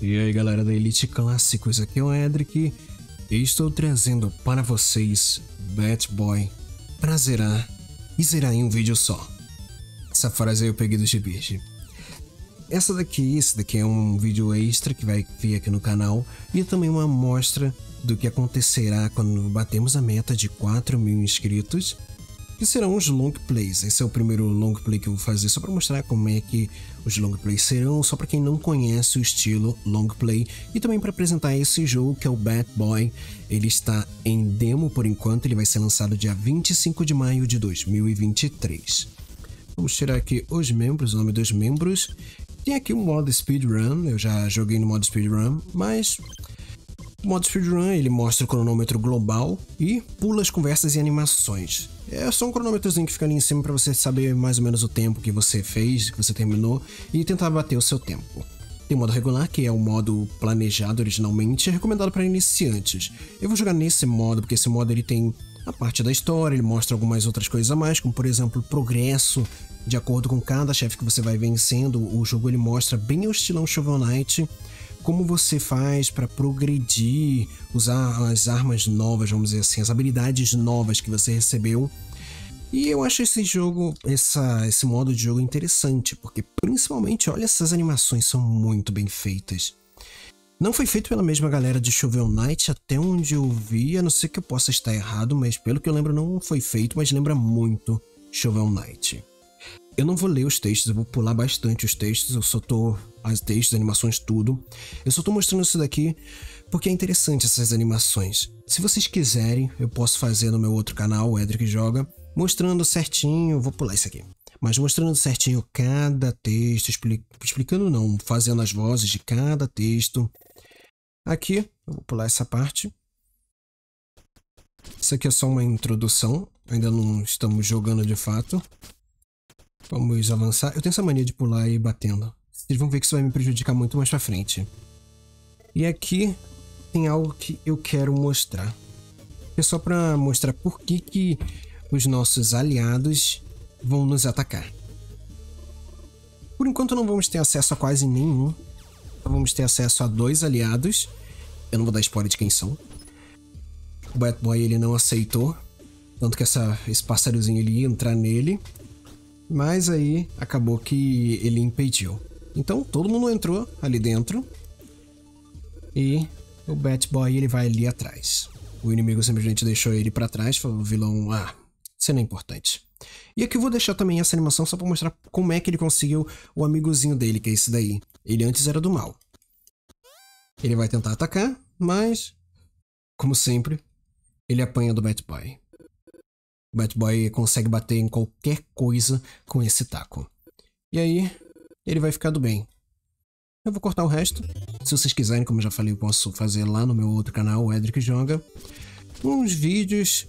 E aí galera da Elite Clássicos, aqui é o Edric e estou trazendo para vocês Bat Boy pra zerar e zerar em um vídeo só. Essa frase aí eu peguei do GBG. Essa daqui, esse daqui é um vídeo extra que vai vir aqui no canal e também uma amostra do que acontecerá quando batemos a meta de 4 mil inscritos que serão os long plays. Esse é o primeiro long play que eu vou fazer só para mostrar como é que os long plays serão, só para quem não conhece o estilo long play e também para apresentar esse jogo que é o Bad Boy. Ele está em demo por enquanto, ele vai ser lançado dia 25 de maio de 2023. Vamos tirar aqui os membros, o nome dos membros. Tem aqui o modo speedrun, eu já joguei no modo speedrun, mas o modo speedrun ele mostra o cronômetro global e pula as conversas e animações. É só um cronômetrozinho que fica ali em cima para você saber mais ou menos o tempo que você fez, que você terminou e tentar bater o seu tempo. Tem o modo regular, que é o modo planejado originalmente, é recomendado para iniciantes. Eu vou jogar nesse modo porque esse modo ele tem a parte da história, ele mostra algumas outras coisas a mais, como por exemplo progresso de acordo com cada chefe que você vai vencendo. O jogo ele mostra bem o estilão Shovel Knight como você faz para progredir, usar as armas novas, vamos dizer assim, as habilidades novas que você recebeu. E eu acho esse jogo, essa, esse modo de jogo interessante, porque principalmente, olha, essas animações são muito bem feitas. Não foi feito pela mesma galera de Shovel Knight, até onde eu vi, a não ser que eu possa estar errado, mas pelo que eu lembro não foi feito, mas lembra muito Shovel Knight. Eu não vou ler os textos, eu vou pular bastante os textos, eu só tô. As textos, animações, tudo. Eu só tô mostrando isso daqui porque é interessante essas animações. Se vocês quiserem, eu posso fazer no meu outro canal, o Edric Joga, mostrando certinho. Vou pular isso aqui. Mas mostrando certinho cada texto, explicando não, fazendo as vozes de cada texto. Aqui, eu vou pular essa parte. Isso aqui é só uma introdução, ainda não estamos jogando de fato. Vamos avançar. Eu tenho essa mania de pular e ir batendo. Vocês vão ver que isso vai me prejudicar muito mais pra frente. E aqui tem algo que eu quero mostrar. É só pra mostrar por que, que os nossos aliados vão nos atacar. Por enquanto não vamos ter acesso a quase nenhum. Vamos ter acesso a dois aliados. Eu não vou dar spoiler de quem são. O Batboy ele não aceitou. Tanto que essa, esse pásssarozinho ele ia entrar nele. Mas aí acabou que ele impediu. Então todo mundo entrou ali dentro. E o Batboy ele vai ali atrás. O inimigo simplesmente deixou ele para trás, falou o vilão, ah, isso não é importante. E aqui eu vou deixar também essa animação só para mostrar como é que ele conseguiu o amigozinho dele, que é esse daí. Ele antes era do mal. Ele vai tentar atacar, mas, como sempre, ele apanha do Batboy. O Batboy consegue bater em qualquer coisa com esse taco. E aí, ele vai ficando bem. Eu vou cortar o resto. Se vocês quiserem, como eu já falei, eu posso fazer lá no meu outro canal, o Edric Joga, uns vídeos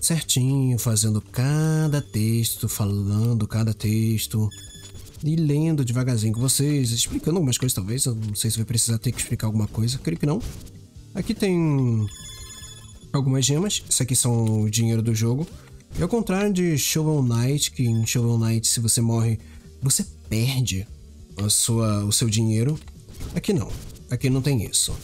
certinho, fazendo cada texto, falando cada texto e lendo devagarzinho com vocês, explicando algumas coisas talvez. Eu não sei se vai precisar ter que explicar alguma coisa, creio que não. Aqui tem algumas gemas. Isso aqui são o dinheiro do jogo. E ao contrário de Shovel Knight, que em Shovel Knight se você morre, você perde a sua, o seu dinheiro. Aqui não. Aqui não tem isso.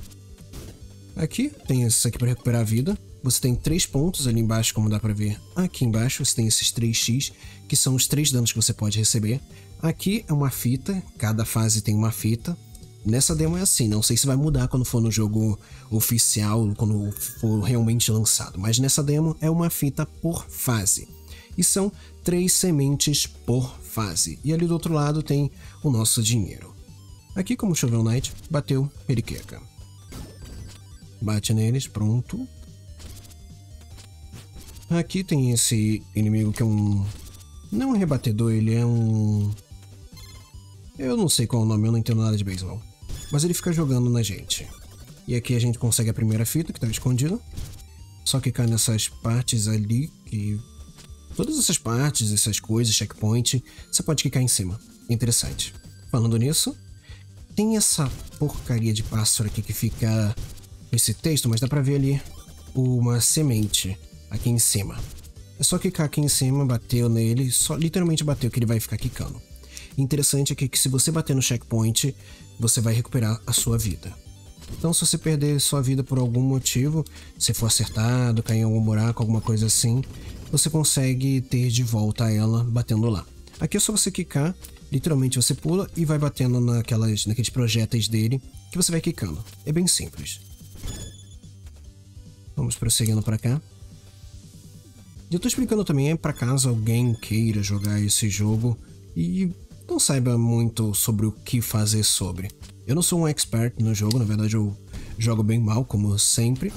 Aqui tem isso aqui para recuperar a vida. Você tem três pontos ali embaixo, como dá para ver. Aqui embaixo você tem esses 3x, que são os três danos que você pode receber. Aqui é uma fita, cada fase tem uma fita. Nessa demo é assim, não sei se vai mudar quando for no jogo oficial, quando for realmente lançado, mas nessa demo é uma fita por fase. E são três sementes por fase. E ali do outro lado tem o nosso dinheiro. Aqui, como Shovel Knight, bateu periqueca. Bate neles, pronto. Aqui tem esse inimigo que é um... Não é um rebatedor, ele é um... Eu não sei qual é o nome, eu não entendo nada de beisebol mas ele fica jogando na gente. E aqui a gente consegue a primeira fita que estava escondida. Só que cai nessas partes ali que. Todas essas partes, essas coisas, checkpoint, você pode clicar em cima. Interessante. Falando nisso, tem essa porcaria de pássaro aqui que fica esse texto, mas dá pra ver ali uma semente aqui em cima. É só clicar aqui em cima, bateu nele, só literalmente bateu que ele vai ficar quicando. Interessante é que, se você bater no checkpoint, você vai recuperar a sua vida. Então, se você perder sua vida por algum motivo, se for acertado, cair em algum buraco, alguma coisa assim, você consegue ter de volta ela batendo lá. Aqui é só você quicar, literalmente você pula e vai batendo naquelas, naqueles projéteis dele que você vai quicando. É bem simples. Vamos prosseguindo para cá. Eu tô explicando também é para caso alguém queira jogar esse jogo e não saiba muito sobre o que fazer sobre. Eu não sou um expert no jogo, na verdade eu jogo bem mal, como sempre,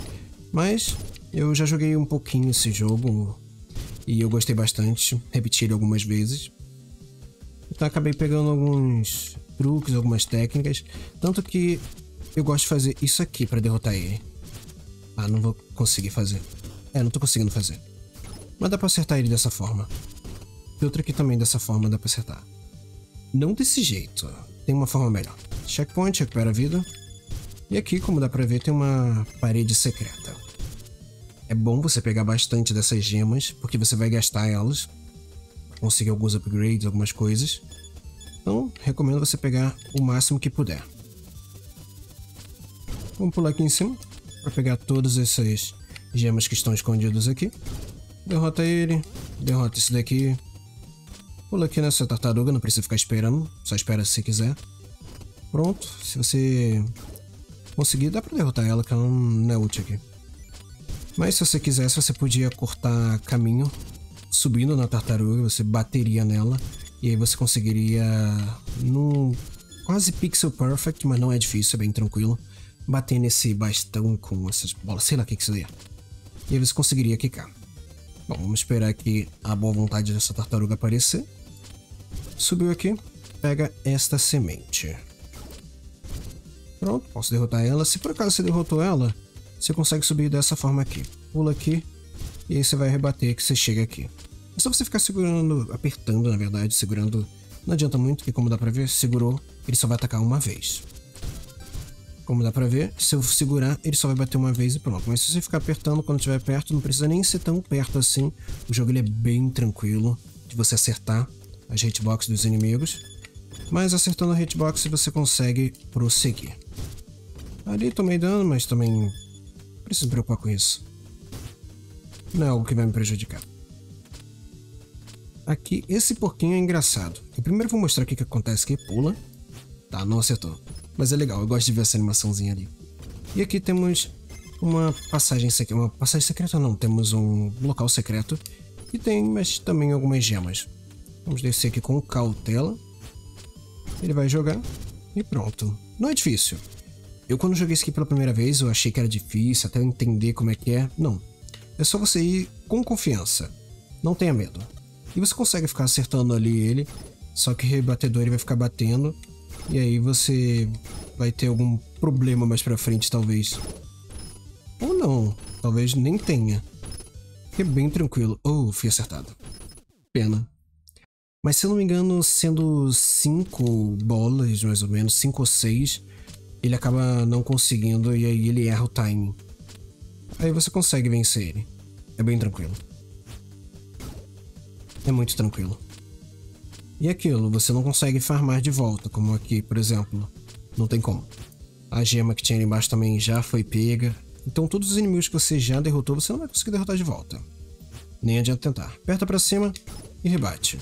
mas eu já joguei um pouquinho esse jogo e eu gostei bastante, repeti ele algumas vezes. Então acabei pegando alguns truques, algumas técnicas, tanto que eu gosto de fazer isso aqui para derrotar ele. Ah, não vou conseguir fazer. É, não tô conseguindo fazer. Mas dá pra acertar ele dessa forma. E outra aqui também dessa forma dá pra acertar. Não desse jeito. Tem uma forma melhor. Checkpoint, recupera a vida. E aqui, como dá pra ver, tem uma parede secreta. É bom você pegar bastante dessas gemas, porque você vai gastar elas. Conseguir alguns upgrades, algumas coisas. Então, recomendo você pegar o máximo que puder. Vamos pular aqui em cima, para pegar todas essas gemas que estão escondidas aqui. Derrota ele, derrota esse daqui. Pula aqui nessa tartaruga, não precisa ficar esperando, só espera se quiser. Pronto, se você conseguir, dá pra derrotar ela, que ela não é útil aqui. Mas se você quisesse, você podia cortar caminho subindo na tartaruga, você bateria nela e aí você conseguiria num quase pixel perfect, mas não é difícil, é bem tranquilo, bater nesse bastão com essas bolas, sei lá o que que é. E aí você conseguiria quicar. Bom, vamos esperar aqui a boa vontade dessa tartaruga aparecer. Subiu aqui, pega esta semente. Pronto, posso derrotar ela. Se por acaso você derrotou ela, você consegue subir dessa forma aqui. Pula aqui e aí você vai rebater que você chega aqui. É só você ficar segurando, apertando na verdade, segurando. Não adianta muito, porque como dá pra ver, segurou, ele só vai atacar uma vez. Como dá pra ver, se eu segurar, ele só vai bater uma vez e pronto. Mas se você ficar apertando quando estiver perto, não precisa nem ser tão perto assim. O jogo ele é bem tranquilo de você acertar as hitbox dos inimigos. Mas acertando a hitbox você consegue prosseguir. Ali tomei dano, mas também não preciso me preocupar com isso. Não é algo que vai me prejudicar. Aqui, esse porquinho é engraçado. Eu primeiro vou mostrar o que, acontece que pula. Tá, não acertou. Mas é legal, eu gosto de ver essa animaçãozinha ali. E aqui temos uma passagem secreta. Uma passagem secreta não, temos um local secreto. E tem mas também algumas gemas. Vamos descer aqui com cautela. Ele vai jogar e pronto. Não é difícil. Eu quando joguei isso aqui pela primeira vez, eu achei que era difícil, até entender como é que é. Não. É só você ir com confiança. Não tenha medo. E você consegue ficar acertando ali ele, só que rebatedor ele vai ficar batendo. E aí você vai ter algum problema mais pra frente, talvez. Ou não. Talvez nem tenha. É bem tranquilo. Oh, fui acertado. Pena. Mas se eu não me engano, sendo cinco bolas, mais ou menos, cinco ou seis, ele acaba não conseguindo e aí ele erra o timing. Aí você consegue vencer ele. É bem tranquilo. É muito tranquilo. E aquilo, você não consegue farmar de volta, como aqui, por exemplo. Não tem como. A gema que tinha ali embaixo também já foi pega. Então todos os inimigos que você já derrotou, você não vai conseguir derrotar de volta. Nem adianta tentar. Aperta pra cima e rebate.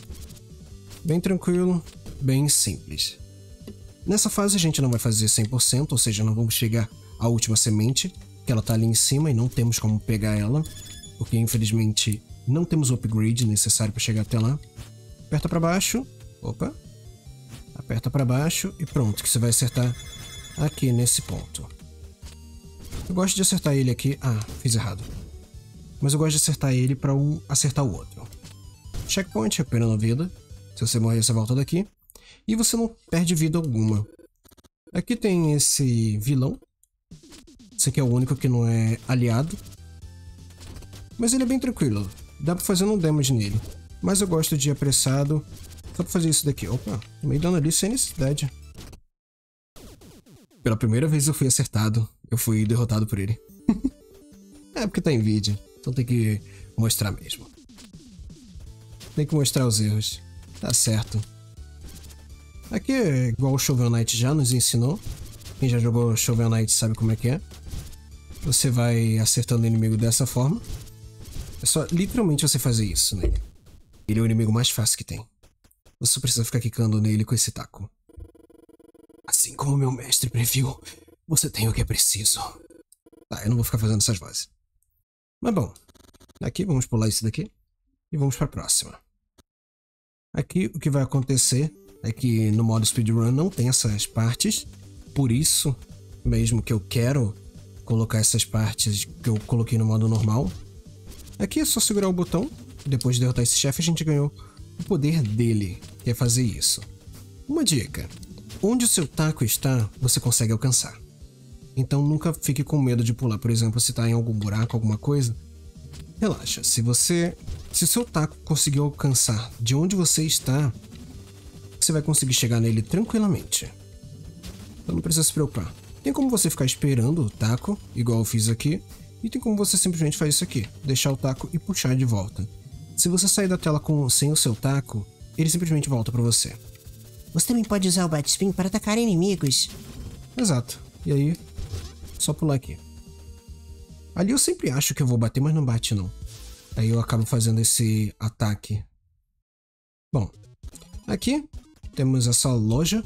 Bem tranquilo, bem simples. Nessa fase a gente não vai fazer 100%, ou seja, não vamos chegar à última semente, que ela tá ali em cima e não temos como pegar ela, porque infelizmente não temos o upgrade necessário para chegar até lá. Aperta para baixo, opa, aperta para baixo e pronto, que você vai acertar aqui nesse ponto. Eu gosto de acertar ele aqui, ah, fiz errado. Mas eu gosto de acertar ele para um acertar o outro. Checkpoint, recuperando a vida. Se você morrer, você volta daqui. E você não perde vida alguma. Aqui tem esse vilão. Esse aqui é o único que não é aliado. Mas ele é bem tranquilo. Dá pra fazer um damage nele. Mas eu gosto de apressado. Só pra fazer isso daqui. Opa, tomei dano ali sem necessidade. Pela primeira vez eu fui acertado. Eu fui derrotado por ele. é porque tá em vídeo. Então tem que mostrar mesmo. Tem que mostrar os erros. Tá certo. Aqui é igual o Shovel Knight já nos ensinou. Quem já jogou Shovel Knight sabe como é que é. Você vai acertando o inimigo dessa forma. É só literalmente você fazer isso nele. Ele é o inimigo mais fácil que tem. Você precisa ficar quicando nele com esse taco. Assim como meu mestre previu, você tem o que é preciso. Tá, eu não vou ficar fazendo essas vozes. Mas bom, aqui vamos pular isso daqui e vamos para a próxima. Aqui o que vai acontecer é que no modo speedrun não tem essas partes, por isso mesmo que eu quero colocar essas partes que eu coloquei no modo normal. Aqui é só segurar o botão, depois de derrotar esse chefe a gente ganhou o poder dele, que é fazer isso. Uma dica, onde o seu taco está, você consegue alcançar. Então nunca fique com medo de pular, por exemplo, se está em algum buraco, alguma coisa. Relaxa, se você... Se o seu taco conseguir alcançar de onde você está, você vai conseguir chegar nele tranquilamente. Então não precisa se preocupar. Tem como você ficar esperando o taco, igual eu fiz aqui, e tem como você simplesmente fazer isso aqui, deixar o taco e puxar de volta. Se você sair da tela com, sem o seu taco, ele simplesmente volta para você. Você também pode usar o Batspin para atacar inimigos. Exato. E aí, só pular aqui. Ali eu sempre acho que eu vou bater, mas não bate não. Aí eu acabo fazendo esse ataque. Bom, aqui temos essa loja.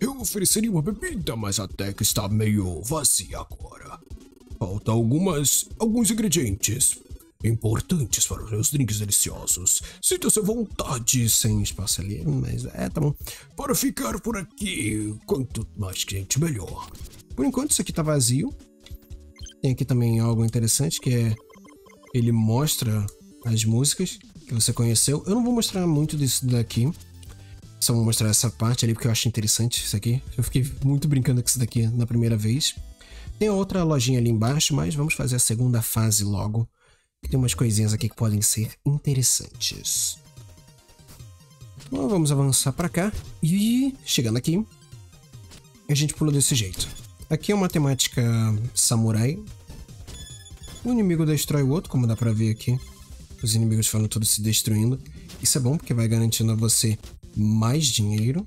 Eu ofereceria uma bebida, mas até que está meio vazia agora. Falta algumas, alguns ingredientes importantes para os meus drinks deliciosos. Sinta-se à vontade, sem espaço ali, mas é, tá bom. Para ficar por aqui, quanto mais gente, melhor. Por enquanto isso aqui tá vazio. Tem aqui também algo interessante que é... Ele mostra as músicas que você conheceu. Eu não vou mostrar muito disso daqui. Só vou mostrar essa parte ali porque eu acho interessante isso aqui. Eu fiquei muito brincando com isso daqui na primeira vez. Tem outra lojinha ali embaixo, mas vamos fazer a segunda fase logo. Tem umas coisinhas aqui que podem ser interessantes. Bom, vamos avançar para cá. E chegando aqui, a gente pula desse jeito. Aqui é uma temática samurai. Um inimigo destrói o outro, como dá pra ver aqui. Os inimigos foram todos se destruindo. Isso é bom porque vai garantindo a você mais dinheiro.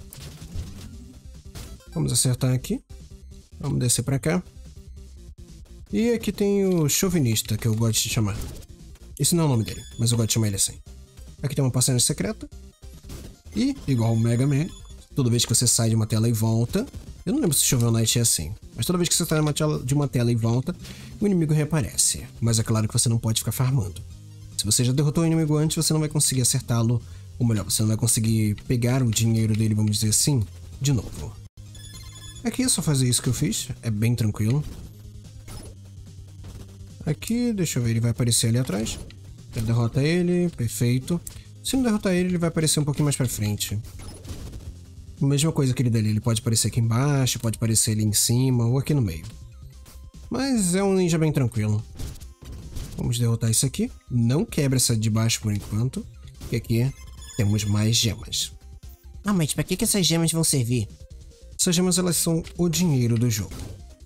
Vamos acertar aqui. Vamos descer pra cá. E aqui tem o chauvinista, que eu gosto de chamar. Esse não é o nome dele, mas eu gosto de chamar ele assim. Aqui tem uma passagem secreta. E, igual o Mega Man, toda vez que você sai de uma tela e volta... Eu não lembro se Shovel Knight é assim, mas toda vez que você sai de uma tela e volta, o inimigo reaparece. Mas é claro que você não pode ficar farmando. Se você já derrotou o inimigo antes, você não vai conseguir acertá-lo, ou melhor, você não vai conseguir pegar o dinheiro dele, vamos dizer assim, de novo. Aqui é só fazer isso que eu fiz, é bem tranquilo. Aqui, deixa eu ver, ele vai aparecer ali atrás. Ele derrota ele, perfeito. Se não derrotar ele, ele vai aparecer um pouquinho mais pra frente. Mesma coisa que ele dali, ele pode aparecer aqui embaixo, pode aparecer ali em cima ou aqui no meio. Mas é um ninja bem tranquilo. Vamos derrotar isso aqui. Não quebra essa de baixo por enquanto, porque aqui temos mais gemas. Ah, mas pra que, que essas gemas vão servir? Essas gemas elas são o dinheiro do jogo.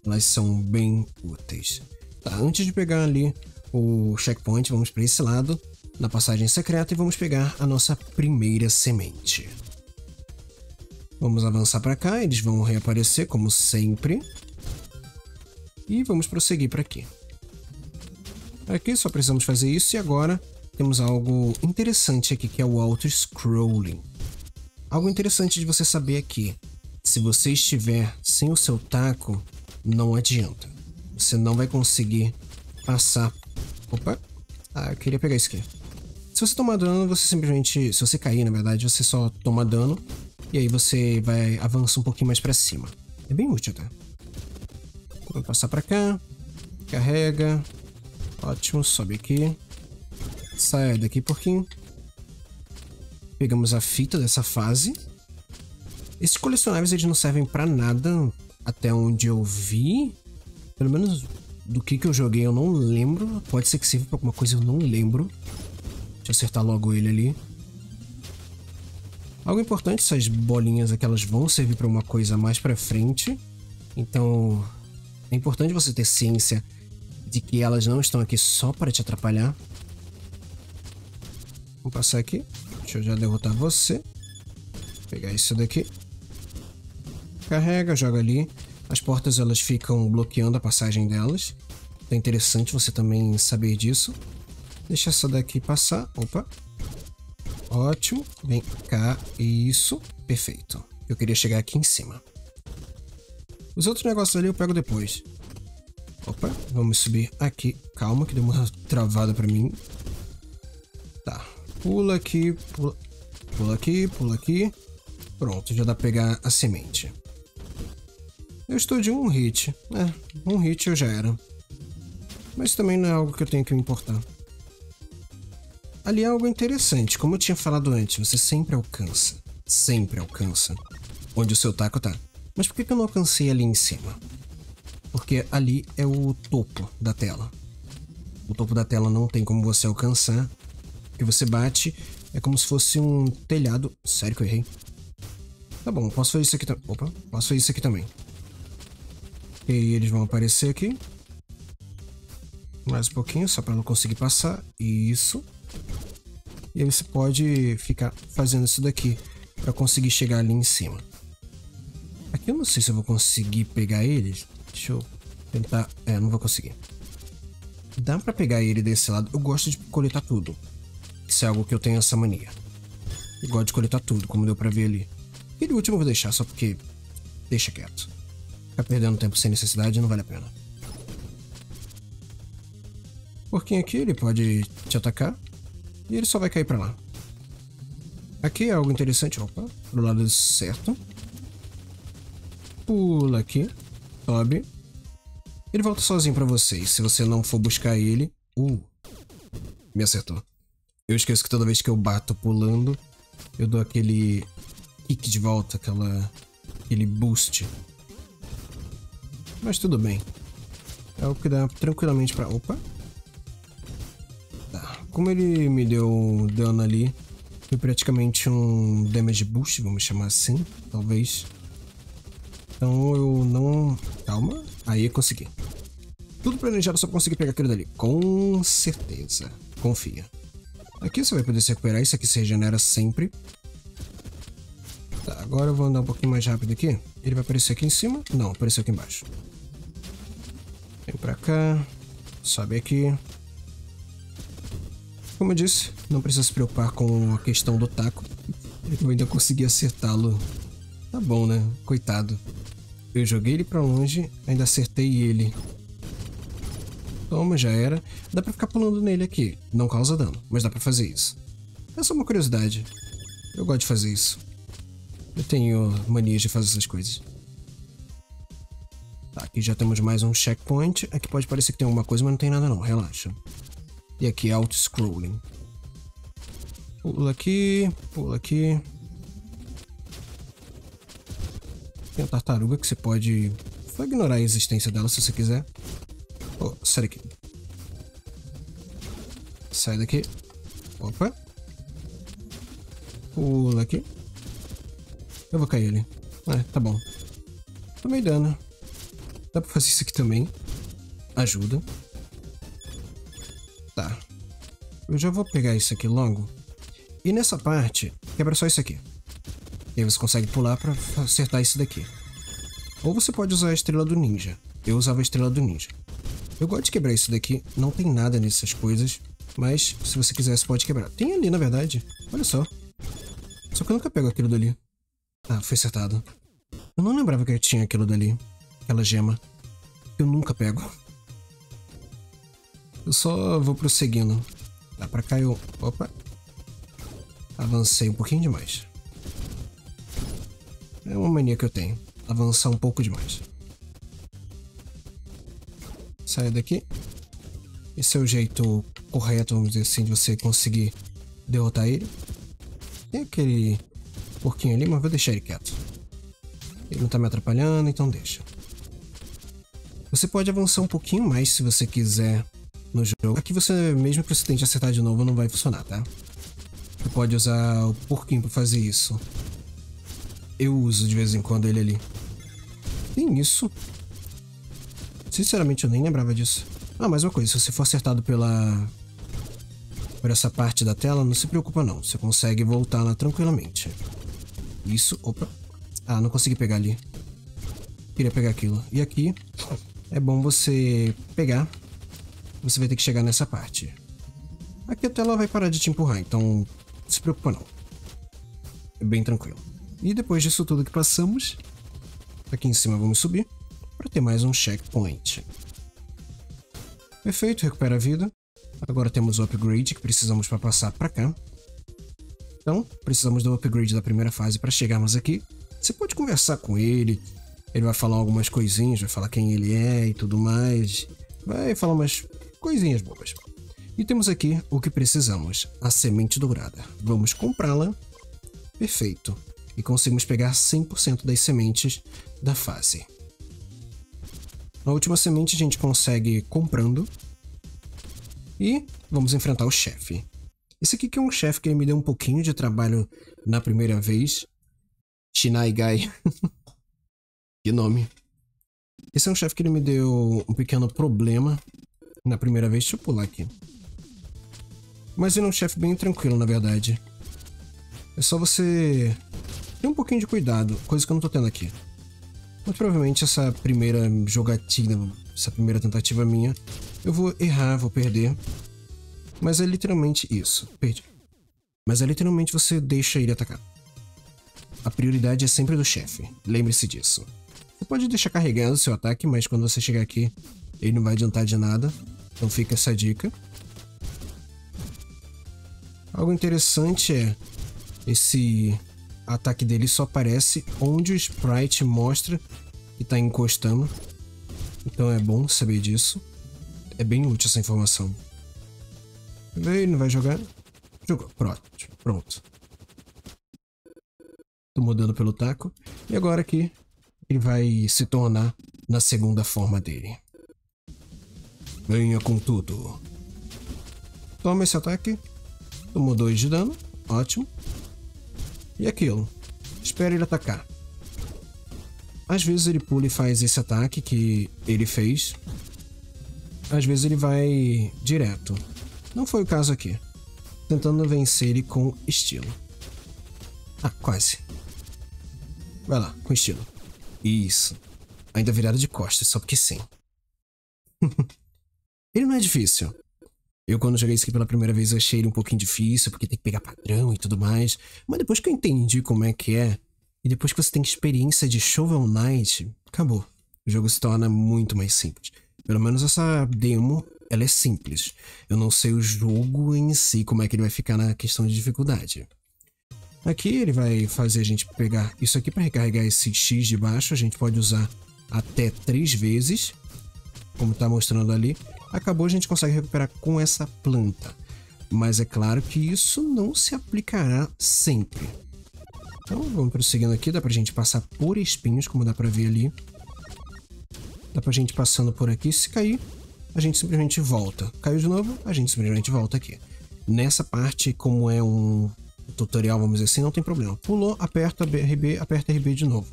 Elas são bem úteis. Tá, antes de pegar ali o checkpoint, vamos para esse lado, na passagem secreta, e vamos pegar a nossa primeira semente. Vamos avançar para cá, eles vão reaparecer como sempre. E vamos prosseguir para aqui. Aqui só precisamos fazer isso e agora temos algo interessante aqui que é o auto-scrolling. Algo interessante de você saber aqui, se você estiver sem o seu taco, não adianta você não vai conseguir passar. Opa! Ah, eu queria pegar isso aqui. Se você tomar dano, você simplesmente. Se você cair, na verdade, você só toma dano. E aí você vai avançar um pouquinho mais pra cima. É bem útil, tá? Vou passar pra cá. Carrega. Ótimo, sobe aqui. Sai daqui pouquinho. Pegamos a fita dessa fase. Esses colecionáveis eles não servem para nada até onde eu vi. Pelo menos do que, que eu joguei eu não lembro. Pode ser que sirva pra alguma coisa, eu não lembro. Deixa eu acertar logo ele ali. Algo importante, essas bolinhas aqui elas vão servir para uma coisa mais pra frente. Então é importante você ter ciência de que elas não estão aqui só para te atrapalhar. Vamos passar aqui. Deixa eu já derrotar você. Vou pegar isso daqui. Carrega, joga ali. As portas elas ficam bloqueando a passagem delas. É interessante você também saber disso. Deixa essa daqui passar. Opa. Ótimo. Vem cá. Isso. Perfeito. Eu queria chegar aqui em cima. Os outros negócios ali eu pego depois. Opa, vamos subir aqui. Calma, que deu uma travada pra mim. Tá. Pula aqui, pula, pula aqui, pula aqui. Pronto, já dá pra pegar a semente. Eu estou de um hit. É, um hit eu já era. Mas também não é algo que eu tenho que me importar. Ali é algo interessante. Como eu tinha falado antes, você sempre alcança. Sempre alcança. Onde o seu taco tá. Mas por que eu não alcancei ali em cima? Porque ali é o topo da tela. O topo da tela não tem como você alcançar. Que você bate é como se fosse um telhado. Sério que eu errei? Tá bom, posso fazer isso aqui também. Opa, posso fazer isso aqui também. E eles vão aparecer aqui. Mais um pouquinho, só para não conseguir passar. Isso. E aí você pode ficar fazendo isso daqui para conseguir chegar ali em cima. Aqui eu não sei se eu vou conseguir pegar eles. Deixa eu tentar. É, não vou conseguir. Dá para pegar ele desse lado. Eu gosto de coletar tudo. Isso é algo que eu tenho essa mania. Eu gosto de coletar tudo, como deu pra ver ali. E o último eu vou deixar só porque. Deixa quieto. Ficar perdendo tempo sem necessidade não vale a pena. Porquinho aqui, ele pode te atacar. E ele só vai cair pra lá. Aqui é algo interessante. Opa, pro lado certo. Pula aqui. Sobe. Ele volta sozinho pra vocês. Se você não for buscar ele... Uh, me acertou. Eu esqueço que toda vez que eu bato pulando, eu dou aquele kick de volta, aquela, aquele boost. Mas tudo bem. É o que dá tranquilamente pra... Opa. Tá. Como ele me deu dano ali, foi praticamente um damage boost, vamos chamar assim, talvez. Então eu não... Calma. Aí consegui. Tudo planejado só pra conseguir pegar aquilo dali. Com certeza. Confia. Aqui você vai poder se recuperar. Isso aqui se regenera sempre. Tá, agora eu vou andar um pouquinho mais rápido aqui. Ele vai aparecer aqui em cima? Não, apareceu aqui embaixo. Vem pra cá. Sobe aqui. Como eu disse, não precisa se preocupar com a questão do taco. Eu ainda consegui acertá-lo. Tá bom, né? Coitado. Eu joguei ele pra longe, ainda acertei ele. Toma, já era. Dá pra ficar pulando nele aqui. Não causa dano, mas dá pra fazer isso. É só uma curiosidade. Eu gosto de fazer isso. Eu tenho mania de fazer essas coisas. Tá, aqui já temos mais um checkpoint. Aqui pode parecer que tem alguma coisa, mas não tem nada não, relaxa. E aqui é auto-scrolling. Pula aqui, pula aqui. Tem a tartaruga que você pode só ignorar a existência dela se você quiser. Oh, sai daqui. Sai daqui. Opa. Pula aqui. Eu vou cair ali. É, tá bom. Tomei dano. Dá pra fazer isso aqui também. Ajuda. Tá. Eu já vou pegar isso aqui logo. E nessa parte, quebra só isso aqui. E aí você consegue pular para acertar isso daqui. Ou você pode usar a estrela do ninja. Eu usava a estrela do ninja. Eu gosto de quebrar isso daqui. Não tem nada nessas coisas. Mas se você quiser, você pode quebrar. Tem ali, na verdade. Olha só. Só que eu nunca pego aquilo dali. Ah, foi acertado. Eu não lembrava que tinha aquilo dali. Aquela gema. Eu nunca pego. Eu só vou prosseguindo. Dá pra cá eu... Opa. Avancei um pouquinho demais. É uma mania que eu tenho. Avançar um pouco demais. Saia daqui. Esse é o jeito correto, vamos dizer assim, de você conseguir derrotar ele. Tem aquele porquinho ali, mas vou deixar ele quieto. Ele não tá me atrapalhando, então deixa. Você pode avançar um pouquinho mais se você quiser no jogo. Aqui você, mesmo que você tente acertar de novo, não vai funcionar, tá? Você pode usar o porquinho pra fazer isso. Eu uso de vez em quando ele ali. Tem isso? Sinceramente, eu nem lembrava disso. Ah, mais uma coisa, se você for acertado pela... Por essa parte da tela, não se preocupa não. Você consegue voltar lá tranquilamente. Isso, opa. Ah, não consegui pegar ali. queria pegar aquilo. E aqui é bom você pegar. Você vai ter que chegar nessa parte. Aqui a tela vai parar de te empurrar, então não se preocupa não. É bem tranquilo. E depois disso tudo que passamos, aqui em cima vamos subir para ter mais um checkpoint. Perfeito, recupera a vida. Agora temos o upgrade que precisamos para passar para cá. Então, precisamos do upgrade da primeira fase para chegarmos aqui. Você pode conversar com ele, ele vai falar algumas coisinhas, vai falar quem ele é e tudo mais. Vai falar umas coisinhas bobas. E temos aqui o que precisamos, a semente dourada. Vamos comprá-la. Perfeito. E conseguimos pegar 100% das sementes da fase. A última semente a gente consegue comprando. E vamos enfrentar o chefe. Esse aqui que é um chefe que me deu um pouquinho de trabalho na primeira vez. Shinai Gai. nome. Esse é um chefe que ele me deu um pequeno problema na primeira vez. Deixa eu pular aqui. Mas ele é um chefe bem tranquilo, na verdade. É só você ter um pouquinho de cuidado, coisa que eu não tô tendo aqui. Mas provavelmente essa primeira jogatina, essa primeira tentativa minha, eu vou errar, vou perder. Mas é literalmente isso. Perdi. Mas é literalmente você deixa ele atacar. A prioridade é sempre do chefe. Lembre-se disso. Você pode deixar carregando seu ataque, mas quando você chegar aqui, ele não vai adiantar de nada. Então fica essa dica. Algo interessante é esse ataque dele só aparece onde o sprite mostra que está encostando. Então é bom saber disso. É bem útil essa informação. Ele não vai jogar? Jogou. Pronto. Pronto. Tô mudando pelo taco. E agora aqui ele vai se tornar na segunda forma dele. Venha com tudo. Toma esse ataque. Tomou 2 de dano. Ótimo. E aquilo. Espera ele atacar. Às vezes ele pula e faz esse ataque que ele fez. Às vezes ele vai direto. Não foi o caso aqui. Tentando vencer ele com estilo. Ah, quase. Vai lá, com estilo. Isso. Ainda virado de costas, só porque sim. ele não é difícil. Eu, quando joguei isso aqui pela primeira vez, achei ele um pouquinho difícil, porque tem que pegar padrão e tudo mais. Mas depois que eu entendi como é que é, e depois que você tem experiência de Shovel Knight, acabou. O jogo se torna muito mais simples. Pelo menos essa demo, ela é simples. Eu não sei o jogo em si, como é que ele vai ficar na questão de dificuldade. Aqui ele vai fazer a gente pegar isso aqui para recarregar esse X de baixo. A gente pode usar até três vezes, como está mostrando ali acabou, a gente consegue recuperar com essa planta. Mas é claro que isso não se aplicará sempre. Então vamos prosseguindo aqui, dá pra gente passar por espinhos, como dá pra ver ali. Dá pra gente passando por aqui, se cair, a gente simplesmente volta. Caiu de novo, a gente simplesmente volta aqui. Nessa parte, como é um tutorial, vamos dizer assim, não tem problema. Pulou, aperta RB, aperta RB de novo.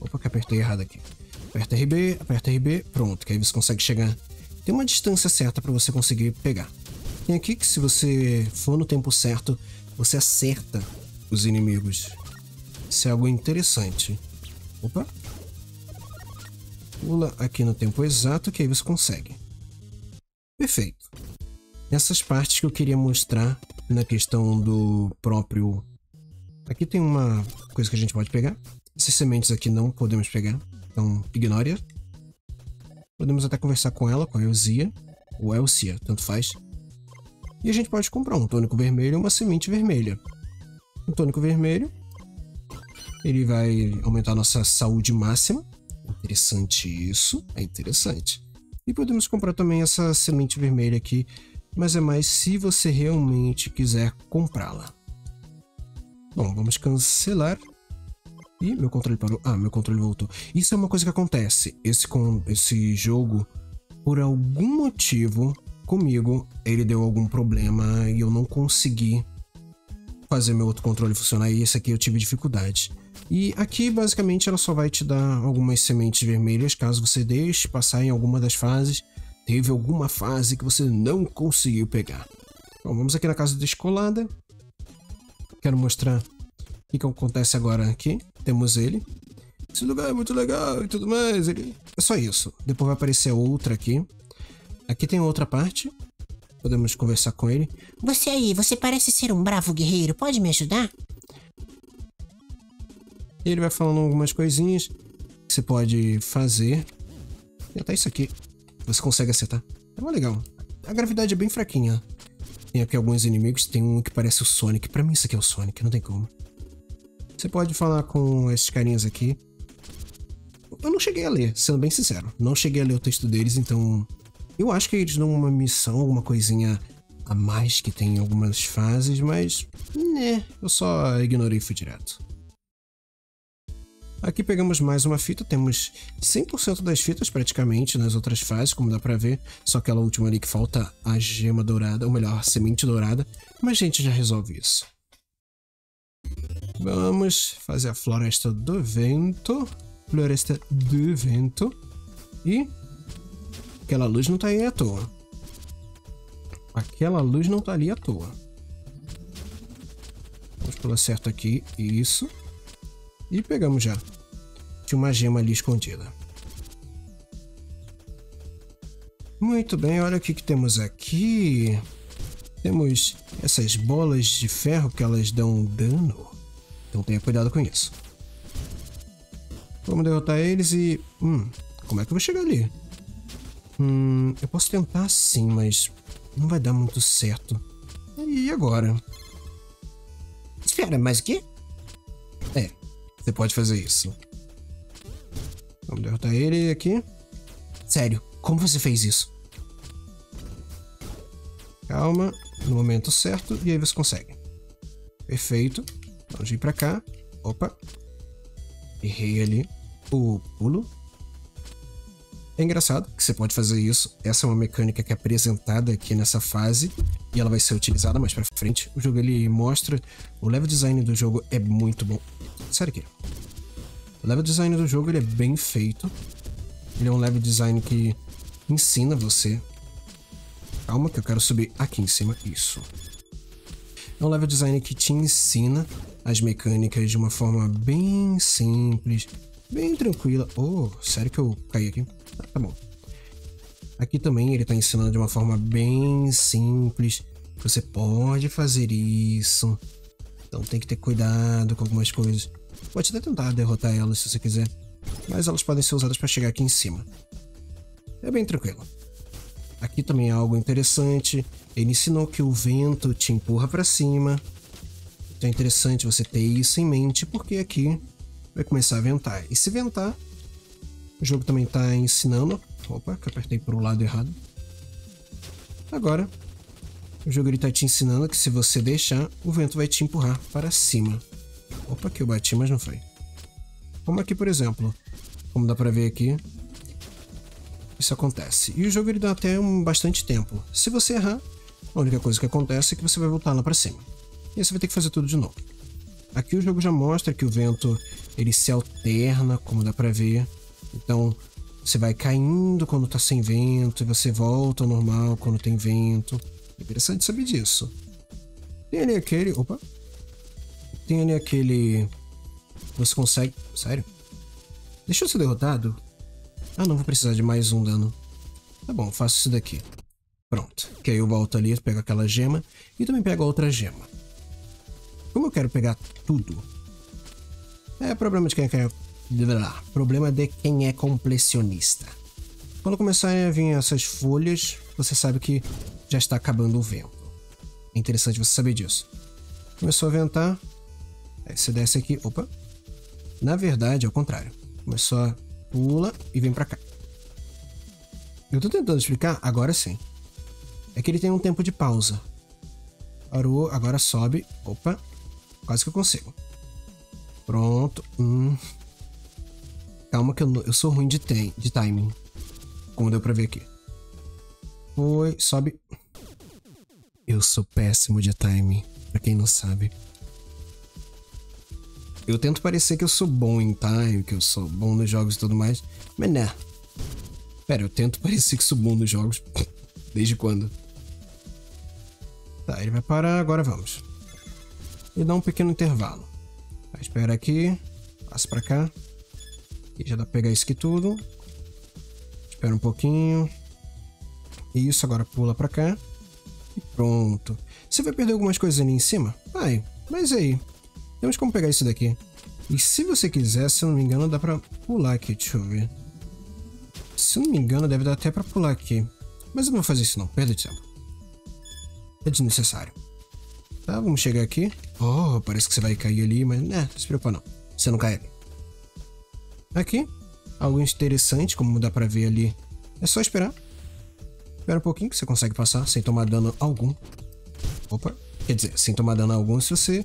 Opa, que apertei errado aqui. Aperta RB, aperta RB, pronto, que aí você consegue chegar tem uma distância certa para você conseguir pegar. Tem aqui que se você for no tempo certo, você acerta os inimigos. Isso é algo interessante. Opa. Pula aqui no tempo exato que aí você consegue. Perfeito. Essas partes que eu queria mostrar na questão do próprio... Aqui tem uma coisa que a gente pode pegar. Essas sementes aqui não podemos pegar, então ignore-a. Podemos até conversar com ela, com a Elzia, ou Elcia, tanto faz. E a gente pode comprar um tônico vermelho e uma semente vermelha. Um tônico vermelho, ele vai aumentar a nossa saúde máxima. Interessante isso, é interessante. E podemos comprar também essa semente vermelha aqui, mas é mais se você realmente quiser comprá-la. Bom, vamos cancelar Ih, meu controle parou. Ah, meu controle voltou. Isso é uma coisa que acontece. Esse, com, esse jogo, por algum motivo, comigo, ele deu algum problema e eu não consegui fazer meu outro controle funcionar. E esse aqui eu tive dificuldade. E aqui, basicamente, ela só vai te dar algumas sementes vermelhas caso você deixe passar em alguma das fases. Teve alguma fase que você não conseguiu pegar. Bom, vamos aqui na casa descolada. Quero mostrar o que, que acontece agora aqui temos ele. esse lugar é muito legal e tudo mais. Ele... É só isso. Depois vai aparecer outra aqui. Aqui tem outra parte. Podemos conversar com ele. Você aí, você parece ser um bravo guerreiro. Pode me ajudar? Ele vai falando algumas coisinhas que você pode fazer. E até isso aqui. Você consegue acertar. É uma legal. A gravidade é bem fraquinha. Tem aqui alguns inimigos. Tem um que parece o Sonic. Pra mim isso aqui é o Sonic, não tem como. Você pode falar com esses carinhas aqui. Eu não cheguei a ler, sendo bem sincero. Não cheguei a ler o texto deles, então. Eu acho que eles dão uma missão, alguma coisinha a mais que tem em algumas fases, mas. né, eu só ignorei e fui direto. Aqui pegamos mais uma fita, temos 100% das fitas praticamente nas outras fases, como dá pra ver, só aquela última ali que falta a gema dourada, ou melhor, a semente dourada, mas a gente já resolve isso. Vamos fazer a floresta do vento, floresta do vento, e aquela luz não tá aí à toa. Aquela luz não tá ali à toa. Vamos pular certo aqui, isso. E pegamos já. Tinha uma gema ali escondida. Muito bem, olha o que, que temos aqui. Temos essas bolas de ferro que elas dão dano. Então tenha cuidado com isso. Vamos derrotar eles e... Hum, como é que eu vou chegar ali? Hum, eu posso tentar sim, mas não vai dar muito certo. E agora? Espera, mas o quê? É, você pode fazer isso. Vamos derrotar ele aqui. Sério, como você fez isso? Calma, no momento certo, e aí você consegue. Perfeito. Vamos vir pra cá. Opa. Errei ali o pulo. É engraçado que você pode fazer isso. Essa é uma mecânica que é apresentada aqui nessa fase e ela vai ser utilizada mais pra frente. O jogo ele mostra. O level design do jogo é muito bom. Sério que. O level design do jogo ele é bem feito. Ele é um level design que ensina você. Calma que eu quero subir aqui em cima. Isso. É um level design que te ensina as mecânicas de uma forma bem simples, bem tranquila. Oh, sério que eu caí aqui? Ah, tá bom. Aqui também ele está ensinando de uma forma bem simples. Você pode fazer isso. Então tem que ter cuidado com algumas coisas. Pode até tentar derrotar elas se você quiser, mas elas podem ser usadas para chegar aqui em cima. É bem tranquilo. Aqui também é algo interessante. Ele ensinou que o vento te empurra para cima. Então é interessante você ter isso em mente, porque aqui vai começar a ventar. E se ventar, o jogo também está ensinando. Opa, que apertei para o lado errado. Agora, o jogo está te ensinando que se você deixar, o vento vai te empurrar para cima. Opa, que eu bati, mas não foi. Como aqui, por exemplo. Como dá pra ver aqui. Isso acontece. E o jogo ele dá até um bastante tempo. Se você errar, a única coisa que acontece é que você vai voltar lá pra cima. E aí você vai ter que fazer tudo de novo. Aqui o jogo já mostra que o vento ele se alterna, como dá pra ver. Então, você vai caindo quando tá sem vento e você volta ao normal quando tem vento. É interessante saber disso. Tem ali aquele... Opa! Tem ali aquele. Você consegue. Sério? Deixa eu ser derrotado? Ah, não vou precisar de mais um dano. Tá bom, faço isso daqui. Pronto. Que aí eu volto ali, pego aquela gema e também pego a outra gema. Como eu quero pegar tudo? É problema de quem é. Problema de quem é completionista. Quando começarem a vir essas folhas, você sabe que já está acabando o vento. É interessante você saber disso. Começou a ventar, Aí você desce aqui, opa. Na verdade, é o contrário. Começou a pula e vem pra cá. Eu tô tentando explicar, agora sim. É que ele tem um tempo de pausa. Parou, agora sobe. Opa, quase que eu consigo. Pronto. Hum. Calma que eu, eu sou ruim de, tem, de timing. Como deu pra ver aqui. Foi, sobe. Eu sou péssimo de timing, pra quem não sabe. Eu tento parecer que eu sou bom em time, que eu sou bom nos jogos e tudo mais, mas né. Pera, eu tento parecer que sou bom nos jogos. Desde quando? Tá, ele vai parar, agora vamos. E dá um pequeno intervalo. Vai, espera aqui. Passa pra cá. Já dá pra pegar isso aqui tudo. Espera um pouquinho. Isso, agora pula pra cá. E pronto. Você vai perder algumas coisas ali em cima? Vai, mas aí. Temos como pegar isso daqui. E se você quiser, se eu não me engano, dá pra pular aqui. Deixa eu ver. Se eu não me engano, deve dar até pra pular aqui. Mas eu não vou fazer isso não, perda de tempo. É desnecessário. Tá, vamos chegar aqui. Oh, parece que você vai cair ali, mas né, não se preocupa não. Você não cai ali. Aqui, algo interessante, como dá pra ver ali. É só esperar. Espera um pouquinho que você consegue passar sem tomar dano algum. Opa, quer dizer, sem tomar dano algum se você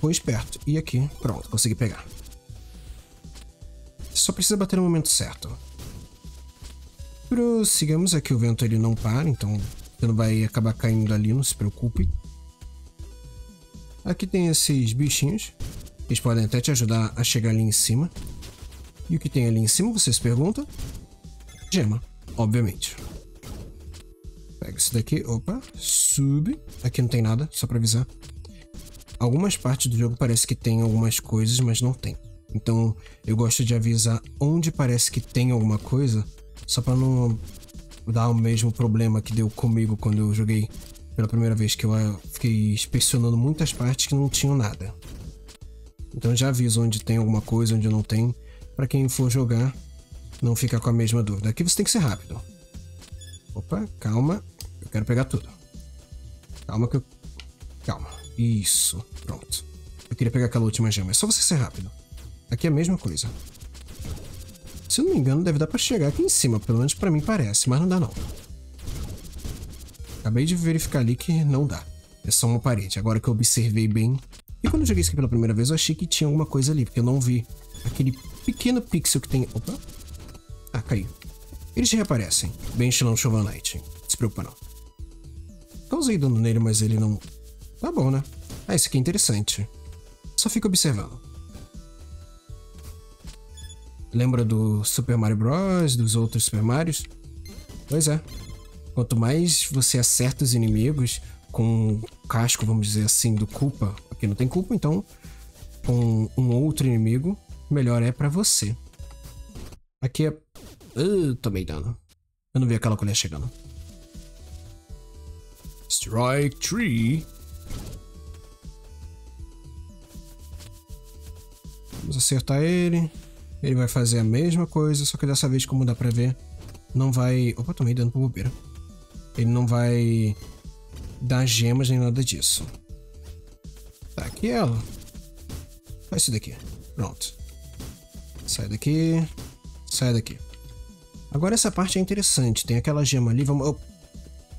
foi esperto. E aqui, pronto, consegui pegar. Só precisa bater no momento certo. Prossigamos aqui, o vento ele não para, então você não vai acabar caindo ali, não se preocupe. Aqui tem esses bichinhos. Eles podem até te ajudar a chegar ali em cima. E o que tem ali em cima, você se pergunta? Gema, obviamente. Pega esse daqui, opa, sube. Aqui não tem nada, só pra avisar. Algumas partes do jogo parece que tem algumas coisas, mas não tem. Então eu gosto de avisar onde parece que tem alguma coisa, só para não dar o mesmo problema que deu comigo quando eu joguei pela primeira vez, que eu ah, fiquei inspecionando muitas partes que não tinham nada. Então já aviso onde tem alguma coisa, onde não tem, para quem for jogar não ficar com a mesma dúvida. Aqui você tem que ser rápido. Opa, calma, eu quero pegar tudo. Calma que eu... Calma. Isso, pronto. Eu queria pegar aquela última gema. É só você ser rápido. Aqui é a mesma coisa. Se eu não me engano, deve dar pra chegar aqui em cima. Pelo menos pra mim parece, mas não dá não. Acabei de verificar ali que não dá. É só uma parede. Agora que eu observei bem... E quando eu joguei isso aqui pela primeira vez, eu achei que tinha alguma coisa ali, porque eu não vi aquele pequeno pixel que tem... Opa! Ah, caiu. Eles reaparecem. Bem estilão Shovel Knight. Se preocupa não. Causei dano nele, mas ele não Tá bom, né? Ah, isso aqui é interessante. Só fica observando. Lembra do Super Mario Bros, dos outros Super Marios? Pois é. Quanto mais você acerta os inimigos com casco, vamos dizer assim, do culpa, aqui não tem culpa, então com um outro inimigo, melhor é para você. Aqui é... Uh, tomei dano. Eu não vi aquela colher chegando. Strike 3. Vamos acertar ele. Ele vai fazer a mesma coisa, só que dessa vez, como dá pra ver, não vai... Opa, tomei dano por bobeira. Ele não vai dar gemas nem nada disso. Tá, aqui ela. Faz isso daqui. Pronto. Sai daqui. Sai daqui. Agora essa parte é interessante. Tem aquela gema ali. Vamos... Oh.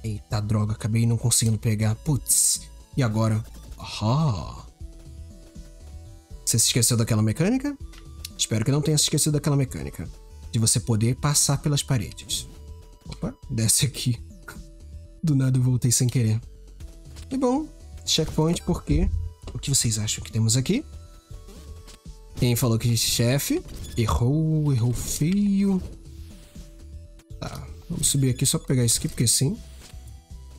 Eita, droga. Acabei não conseguindo pegar. Putz. E agora? Ah. Você se esqueceu daquela mecânica? Espero que não tenha se esquecido daquela mecânica. De você poder passar pelas paredes. Opa, desce aqui. Do nada eu voltei sem querer. E bom, checkpoint porque... O que vocês acham que temos aqui? Quem falou que chefe? Errou, errou feio. Tá, vamos subir aqui só pra pegar isso aqui, porque sim.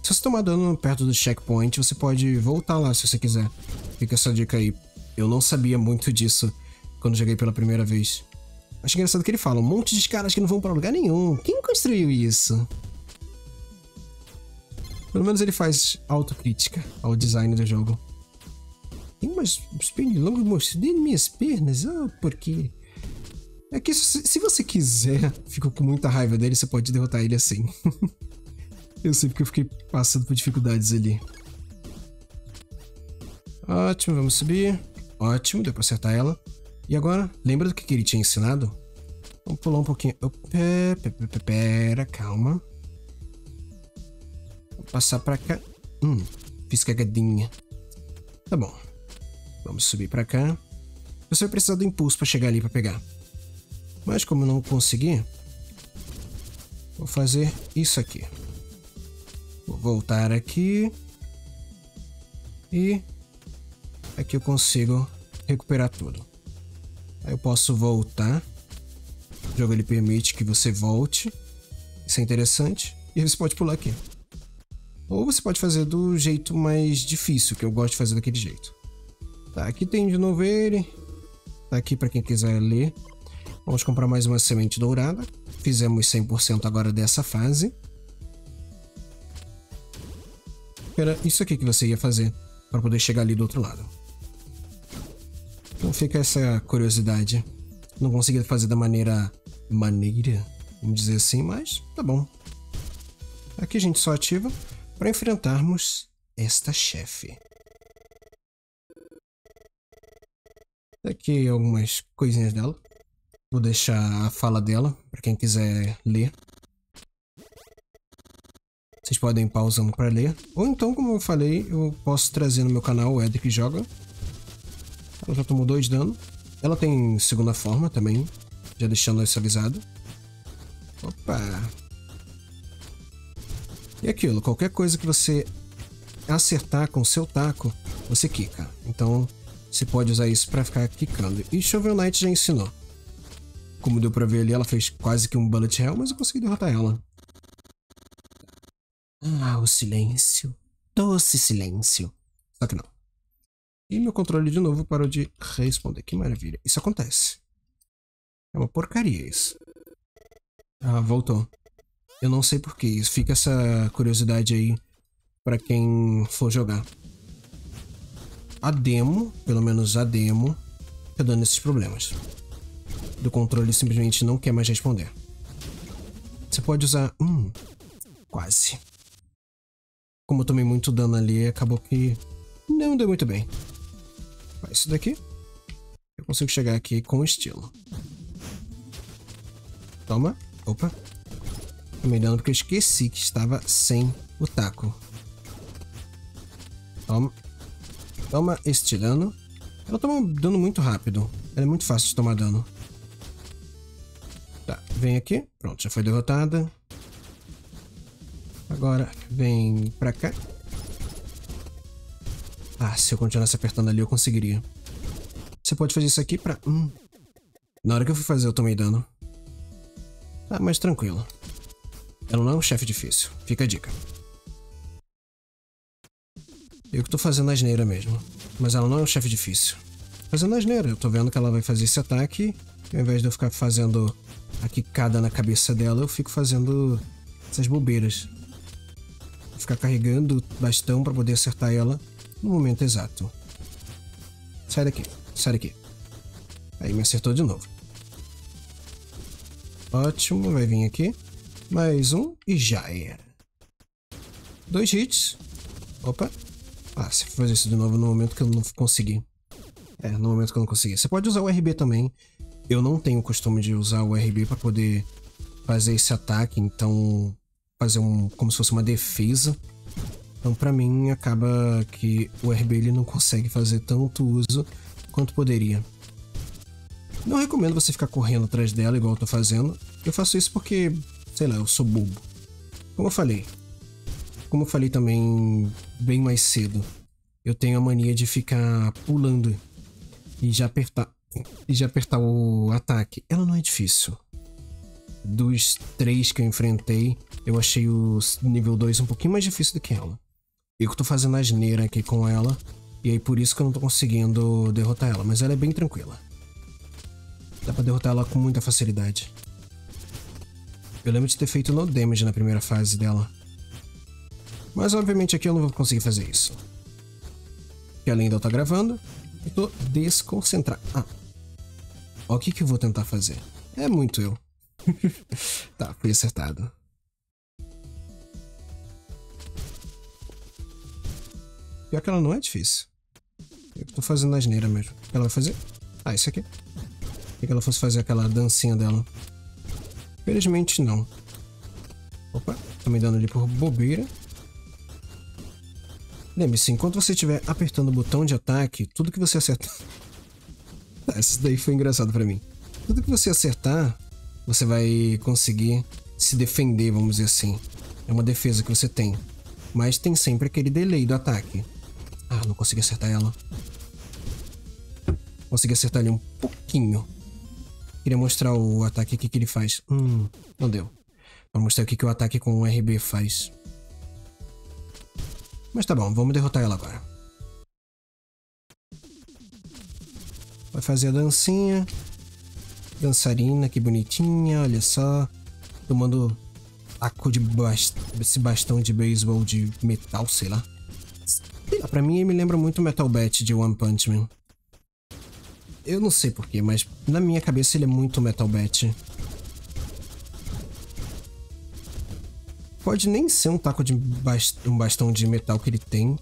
Se você tomar dano perto do checkpoint, você pode voltar lá se você quiser. Fica essa dica aí. Eu não sabia muito disso quando joguei pela primeira vez. Acho engraçado que ele fala, um monte de caras que não vão para lugar nenhum. Quem construiu isso? Pelo menos ele faz autocrítica ao design do jogo. Tem umas, uns pernilongos mordendo minhas pernas? Ah, por quê? É que se, se você quiser, fica com muita raiva dele, você pode derrotar ele assim. eu sei porque eu fiquei passando por dificuldades ali. Ótimo, vamos subir. Ótimo, deu pra acertar ela. E agora, lembra do que ele tinha ensinado? Vamos pular um pouquinho. Pera, calma. Vou passar pra cá. Hum, fiz cagadinha. Tá bom. Vamos subir pra cá. Você vai precisar do impulso pra chegar ali pra pegar. Mas como eu não consegui, vou fazer isso aqui. Vou voltar aqui. E aqui eu consigo recuperar tudo. Aí eu posso voltar. O jogo ele permite que você volte. Isso é interessante. E você pode pular aqui. Ou você pode fazer do jeito mais difícil, que eu gosto de fazer daquele jeito. Tá, aqui tem de novo ele. Tá aqui para quem quiser ler. Vamos comprar mais uma semente dourada. Fizemos 100% agora dessa fase. Era isso aqui que você ia fazer para poder chegar ali do outro lado. Então fica essa curiosidade. Não consegui fazer da maneira maneira, vamos dizer assim, mas tá bom. Aqui a gente só ativa para enfrentarmos esta chefe. Aqui algumas coisinhas dela. Vou deixar a fala dela para quem quiser ler. Vocês podem ir pausando para ler. Ou então, como eu falei, eu posso trazer no meu canal o Edric Joga. Ela já tomou dois dano. Ela tem segunda forma também, já deixando isso avisado. Opa! E aquilo, qualquer coisa que você acertar com o seu taco, você quica. Então, você pode usar isso para ficar quicando. E Shovel Knight já ensinou. Como deu pra ver ali, ela fez quase que um bullet hell, mas eu consegui derrotar ela. Ah, o silêncio. Doce silêncio. Só que não. E meu controle de novo parou de responder. Que maravilha. Isso acontece. É uma porcaria isso. Ah, voltou. Eu não sei porquê. Fica essa curiosidade aí para quem for jogar. A demo, pelo menos a demo, tá dando esses problemas. Do controle simplesmente não quer mais responder. Você pode usar... Hum, quase. Como eu tomei muito dano ali, acabou que não deu muito bem. Mas isso daqui, eu consigo chegar aqui com estilo. Toma. Opa. Tomei dano porque eu esqueci que estava sem o taco. Toma. Toma este dano. Ela toma dano muito rápido. Ela é muito fácil de tomar dano. Tá, vem aqui. Pronto, já foi derrotada. Agora vem pra cá. Ah, se eu continuasse apertando ali eu conseguiria. Você pode fazer isso aqui pra... Hum. Na hora que eu fui fazer eu tomei dano. Tá mais tranquilo. Ela não é um chefe difícil. Fica a dica. Eu que tô fazendo a asneira mesmo. Mas ela não é um chefe difícil. Fazendo a asneira. Eu tô vendo que ela vai fazer esse ataque. E ao invés de eu ficar fazendo a quicada na cabeça dela, eu fico fazendo essas bobeiras ficar carregando bastão para poder acertar ela no momento exato. Sai daqui, sai daqui. Aí me acertou de novo. Ótimo, vai vir aqui. Mais um e já era. Dois hits. Opa. Ah, você fazer isso de novo no momento que eu não consegui. É, no momento que eu não consegui. Você pode usar o RB também. Eu não tenho o costume de usar o RB para poder fazer esse ataque, então fazer um como se fosse uma defesa. Então, para mim, acaba que o RB ele não consegue fazer tanto uso quanto poderia. Não recomendo você ficar correndo atrás dela igual eu tô fazendo. Eu faço isso porque, sei lá, eu sou bobo. Como eu falei. Como eu falei também bem mais cedo. Eu tenho a mania de ficar pulando e já apertar e já apertar o ataque. Ela não é difícil dos três que eu enfrentei, eu achei o nível 2 um pouquinho mais difícil do que ela. Eu que tô fazendo asneira aqui com ela, e aí por isso que eu não tô conseguindo derrotar ela, mas ela é bem tranquila. Dá pra derrotar ela com muita facilidade. Eu lembro de ter feito no damage na primeira fase dela. Mas obviamente aqui eu não vou conseguir fazer isso. Porque além de eu estar gravando, eu tô desconcentrado. Ah. Ó, o que que eu vou tentar fazer? É muito eu. tá, fui acertado. Pior que ela não é difícil. Eu tô fazendo asneira mesmo. O que ela vai fazer? Ah, isso aqui. Queria que ela fosse fazer aquela dancinha dela. Felizmente não. Opa, tô me dando ali por bobeira. Lembre-se, enquanto você estiver apertando o botão de ataque, tudo que você acertar... Tá, isso daí foi engraçado pra mim. Tudo que você acertar, você vai conseguir se defender, vamos dizer assim. É uma defesa que você tem. Mas tem sempre aquele delay do ataque. Ah, não consegui acertar ela. Consegui acertar ele um pouquinho. Queria mostrar o ataque aqui que ele faz. Hum, não deu. Vou mostrar o que, que o ataque com o RB faz. Mas tá bom, vamos derrotar ela agora. Vai fazer a dancinha. Dançarina, que bonitinha, olha só. Tomando taco de bast esse bastão de beisebol de metal, sei lá. Sei lá, pra mim me lembra muito Metal Bat de One Punch Man. Eu não sei porquê, mas na minha cabeça ele é muito Metal Bat. Pode nem ser um taco de um bastão de metal que ele tem,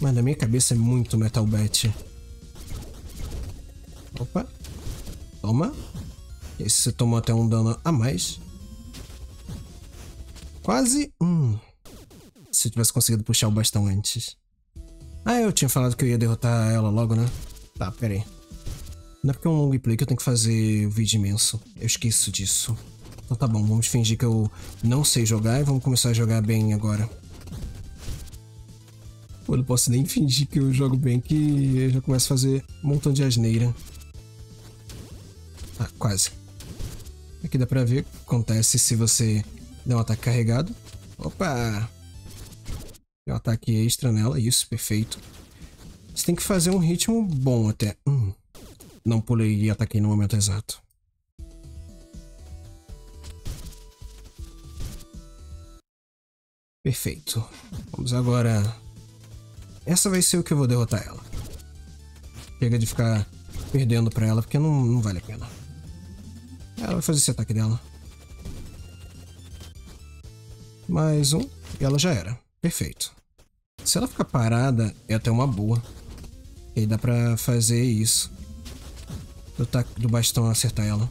mas na minha cabeça é muito Metal Bat. Opa. Toma. Esse você tomou até um dano a mais. Quase. Hum. Se eu tivesse conseguido puxar o bastão antes. Ah, eu tinha falado que eu ia derrotar ela logo, né? Tá, pera aí. Não é porque é um long play que eu tenho que fazer o vídeo imenso. Eu esqueço disso. Então tá bom, vamos fingir que eu não sei jogar e vamos começar a jogar bem agora. Pô, eu não posso nem fingir que eu jogo bem que eu já começo a fazer um montão de asneira. Ah, quase. Aqui dá pra ver o que acontece se você der um ataque carregado. Opa! Deu um ataque extra nela, isso, perfeito. Você tem que fazer um ritmo bom até. Hum, não pulei e ataquei no momento exato. Perfeito. Vamos agora... Essa vai ser o que eu vou derrotar ela. Chega de ficar perdendo pra ela, porque não, não vale a pena. Ela vai fazer esse ataque dela. Mais um. E ela já era. Perfeito. Se ela ficar parada, é até uma boa. E aí dá pra fazer isso. Do, do bastão acertar ela.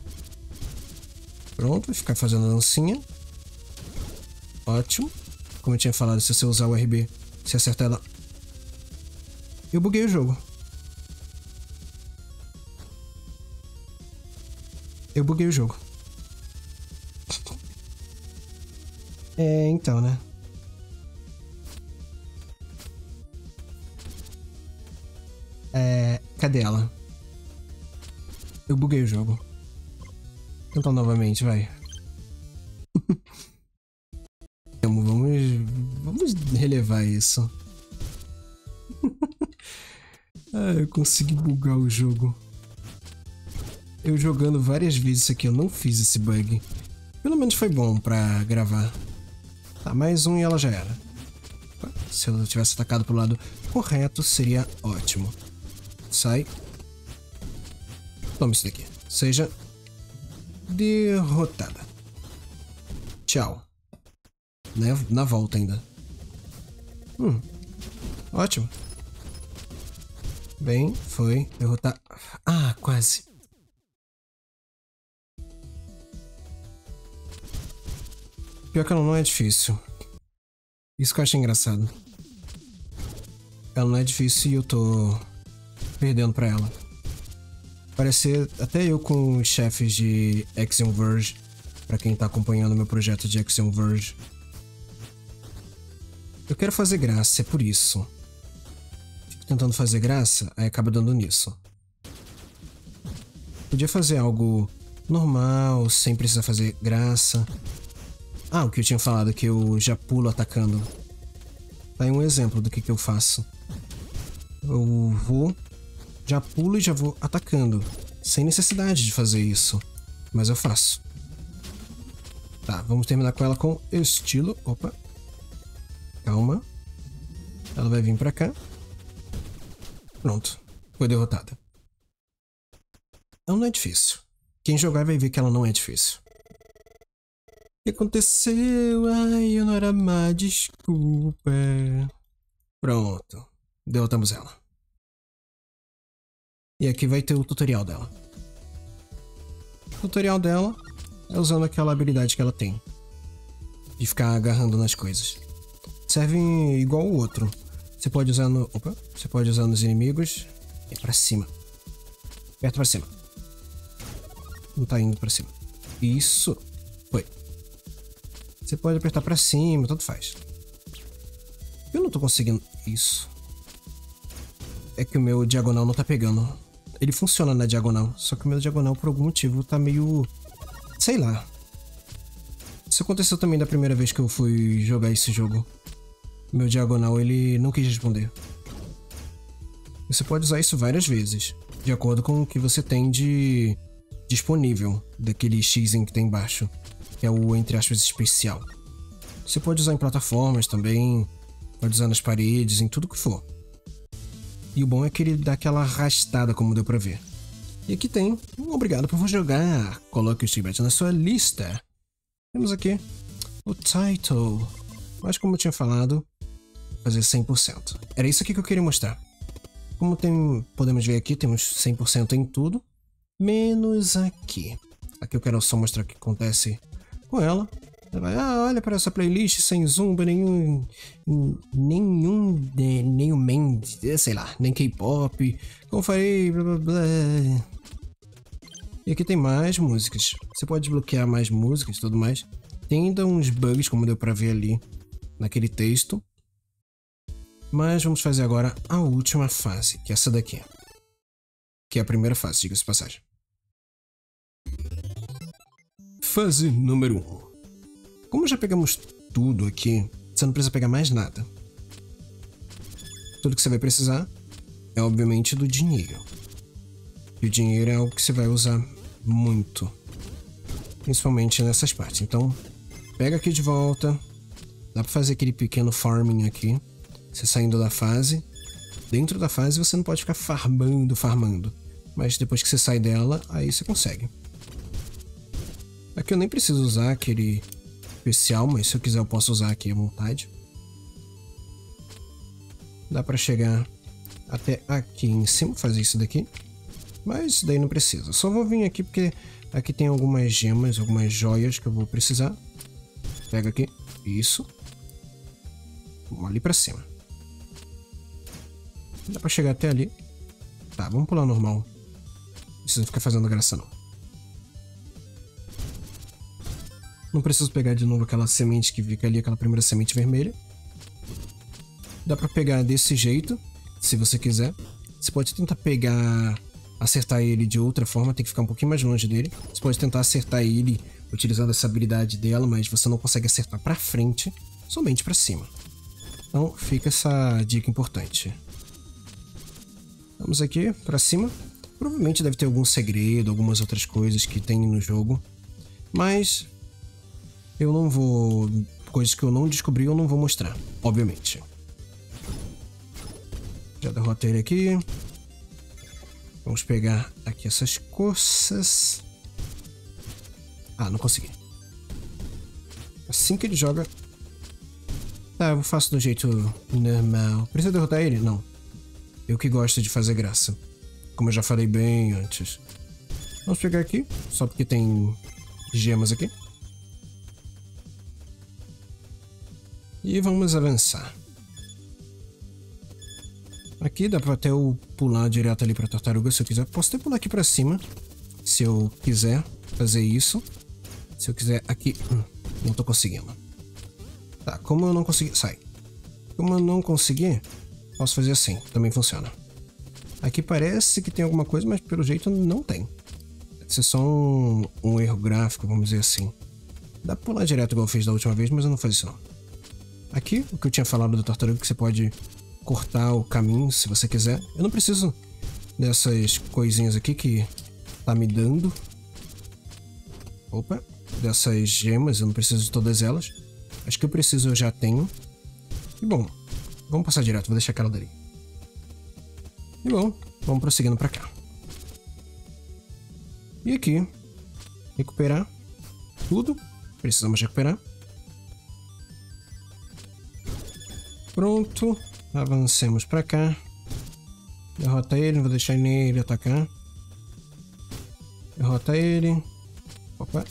Pronto, vai ficar fazendo a dancinha. Ótimo. Como eu tinha falado, se você usar o RB, se acertar ela... Eu buguei o jogo. Eu buguei o jogo. É, então, né? É, cadê ela? Eu buguei o jogo. Então novamente, vai. Isso. ah, eu consegui bugar o jogo eu jogando várias vezes isso aqui, eu não fiz esse bug. Pelo menos foi bom pra gravar. Tá, mais um e ela já era. Se eu tivesse atacado pro lado correto, seria ótimo. Sai. Toma isso daqui. Seja derrotada. Tchau. Na, na volta ainda. Hum. Ótimo. Bem, foi derrotar. Ah, quase. Pior que ela não é difícil. Isso que eu acho engraçado. Ela não é difícil e eu tô perdendo pra ela. Parece até eu com os chefes de Axiom Verge, pra quem tá acompanhando meu projeto de Axiom Verge. Eu quero fazer graça, é por isso. Fico tentando fazer graça, aí acaba dando nisso. Podia fazer algo normal, sem precisar fazer graça. Ah, o que eu tinha falado, que eu já pulo atacando. Tá aí um exemplo do que, que eu faço. Eu vou, já pulo e já vou atacando. Sem necessidade de fazer isso. Mas eu faço. Tá, vamos terminar com ela com estilo. Opa. Calma. Ela vai vir pra cá. Pronto. Foi derrotada. Ela não é difícil. Quem jogar vai ver que ela não é difícil que aconteceu? Ai, eu não era má, desculpa. Pronto. Derrotamos ela. E aqui vai ter o tutorial dela. O tutorial dela é usando aquela habilidade que ela tem. De ficar agarrando nas coisas. Serve igual o outro. Você pode usar no... Opa. Você pode usar nos inimigos. E pra cima. Perto pra cima. Não tá indo pra cima. Isso. Foi. Você pode apertar pra cima, tanto faz. Eu não tô conseguindo isso. É que o meu diagonal não tá pegando. Ele funciona na diagonal, só que o meu diagonal por algum motivo tá meio... Sei lá. Isso aconteceu também da primeira vez que eu fui jogar esse jogo. Meu diagonal, ele não quis responder. Você pode usar isso várias vezes, de acordo com o que você tem de disponível daquele X que tem embaixo, que é o, entre aspas, especial. Você pode usar em plataformas também, pode usar nas paredes, em tudo que for. E o bom é que ele dá aquela arrastada, como deu pra ver. E aqui tem um obrigado por jogar. Coloque o Steam na sua lista. Temos aqui o title. Mas como eu tinha falado, fazer 100%. Era isso aqui que eu queria mostrar. Como tem, podemos ver aqui, temos 100% em tudo, menos aqui. Aqui eu quero só mostrar o que acontece com ela. Ela vai, ah, olha para essa playlist sem zumba, nenhum, nenhum, nenhum main, sei lá, nem K-pop, como farei, blá blá blá. E aqui tem mais músicas. Você pode desbloquear mais músicas e tudo mais. Tem ainda uns bugs, como deu para ver ali naquele texto. Mas vamos fazer agora a última fase, que é essa daqui. Que é a primeira fase, diga-se passagem. Fase número 1. Um. Como já pegamos tudo aqui, você não precisa pegar mais nada. Tudo que você vai precisar é obviamente do dinheiro. E o dinheiro é algo que você vai usar muito. Principalmente nessas partes. Então, pega aqui de volta. Dá pra fazer aquele pequeno farming aqui. Você saindo da fase. Dentro da fase você não pode ficar farmando, farmando. Mas depois que você sai dela, aí você consegue. Aqui eu nem preciso usar aquele especial, mas se eu quiser eu posso usar aqui à vontade. Dá pra chegar até aqui em cima, fazer isso daqui. Mas daí não precisa. Só vou vir aqui porque aqui tem algumas gemas, algumas joias que eu vou precisar. Pega aqui. Isso. Vamos ali pra cima. Dá pra chegar até ali. Tá, vamos pular normal. Não precisa ficar fazendo graça não. Não preciso pegar de novo aquela semente que fica ali, aquela primeira semente vermelha. Dá pra pegar desse jeito, se você quiser. Você pode tentar pegar, acertar ele de outra forma, tem que ficar um pouquinho mais longe dele. Você pode tentar acertar ele utilizando essa habilidade dela, mas você não consegue acertar pra frente, somente pra cima. Então fica essa dica importante. Vamos aqui para cima. Provavelmente deve ter algum segredo, algumas outras coisas que tem no jogo. Mas eu não vou. Coisas que eu não descobri, eu não vou mostrar, obviamente. Já derrotei ele aqui. Vamos pegar aqui essas coças. Ah, não consegui. Assim que ele joga. Tá, eu faço do jeito normal. Precisa derrotar ele? Não. Eu que gosto de fazer graça. Como eu já falei bem antes. Vamos pegar aqui, só porque tem gemas aqui. E vamos avançar. Aqui dá pra até eu pular direto ali pra tartaruga se eu quiser. Posso até pular aqui pra cima, se eu quiser fazer isso. Se eu quiser aqui... Hum, não tô conseguindo. Tá, como eu não consegui... Sai. Como eu não consegui, Posso fazer assim, também funciona. Aqui parece que tem alguma coisa, mas pelo jeito não tem. Deve ser só um, um erro gráfico, vamos dizer assim. Dá pra pular direto igual eu fiz da última vez, mas eu não faz isso não. Aqui, o que eu tinha falado do tartaruga, que você pode cortar o caminho se você quiser. Eu não preciso dessas coisinhas aqui que tá me dando. Opa, dessas gemas, eu não preciso de todas elas. Acho que eu preciso eu já tenho. E bom, Vamos passar direto, vou deixar aquela dali. E bom, vamos prosseguindo pra cá. E aqui, recuperar tudo. Precisamos recuperar. Pronto, avancemos pra cá. Derrota ele, vou deixar nele atacar. Derrota ele. Opa.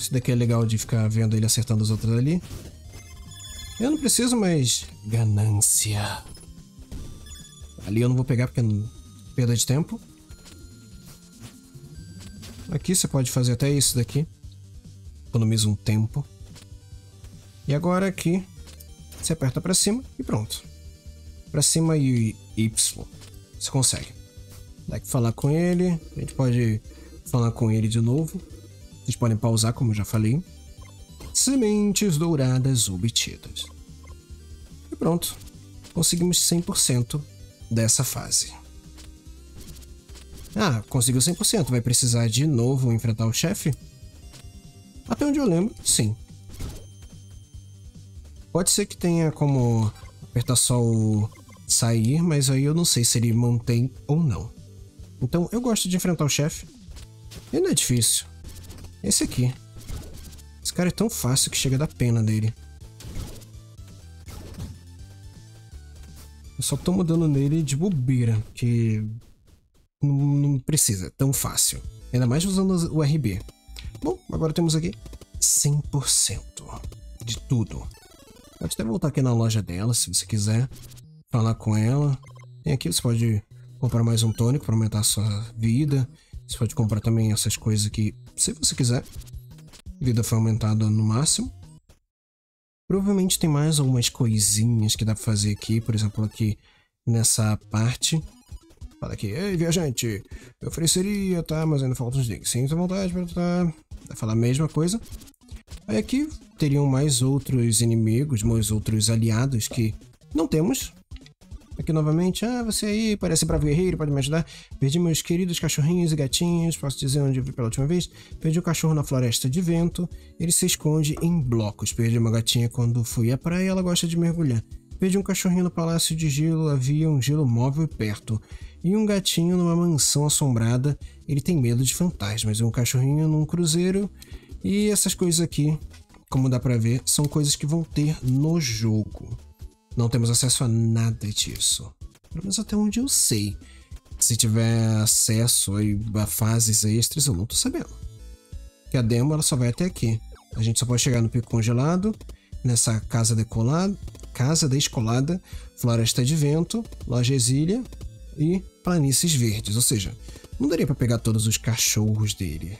Isso daqui é legal de ficar vendo ele acertando os outros ali. Eu não preciso mais ganância. Ali eu não vou pegar porque é perda de tempo. Aqui você pode fazer até isso daqui. Economiza um tempo. E agora aqui você aperta para cima e pronto. Para cima e Y. Você consegue. Dá que falar com ele. A gente pode falar com ele de novo. Vocês podem pausar, como eu já falei sementes douradas obtidas. E pronto, conseguimos 100% dessa fase. Ah, conseguiu 100%. Vai precisar de novo enfrentar o chefe? Até onde eu lembro, sim. Pode ser que tenha como apertar só o sair, mas aí eu não sei se ele mantém ou não. Então eu gosto de enfrentar o chefe. Ele não é difícil. Esse aqui. Esse cara é tão fácil que chega a dar pena dele. Eu só tô mudando nele de bobeira, que não, não precisa, tão fácil. Ainda mais usando o RB. Bom, agora temos aqui 100% de tudo. Pode até voltar aqui na loja dela, se você quiser falar com ela. Tem aqui, você pode comprar mais um tônico para aumentar a sua vida. Você pode comprar também essas coisas aqui, se você quiser. Vida foi aumentada no máximo. Provavelmente tem mais algumas coisinhas que dá pra fazer aqui, por exemplo, aqui nessa parte. Fala aqui, ei viajante, eu ofereceria, tá? Mas ainda faltam uns links. Sinta vontade para tá. Vai falar a mesma coisa. Aí aqui teriam mais outros inimigos, mais outros aliados que não temos, Aqui novamente, ah, você aí parece bravo guerreiro, pode me ajudar? Perdi meus queridos cachorrinhos e gatinhos, posso dizer onde vi pela última vez? Perdi o cachorro na floresta de vento, ele se esconde em blocos. Perdi uma gatinha quando fui à praia, ela gosta de mergulhar. Perdi um cachorrinho no palácio de gelo, havia um gelo móvel perto. E um gatinho numa mansão assombrada, ele tem medo de fantasmas. E um cachorrinho num cruzeiro. E essas coisas aqui, como dá pra ver, são coisas que vão ter no jogo. Não temos acesso a nada disso. Pelo menos até onde eu sei. Se tiver acesso a fases extras, eu não tô sabendo. Que a demo ela só vai até aqui. A gente só pode chegar no pico congelado, nessa casa decolada, casa descolada, floresta de vento, loja exília e planícies verdes. Ou seja, não daria para pegar todos os cachorros dele.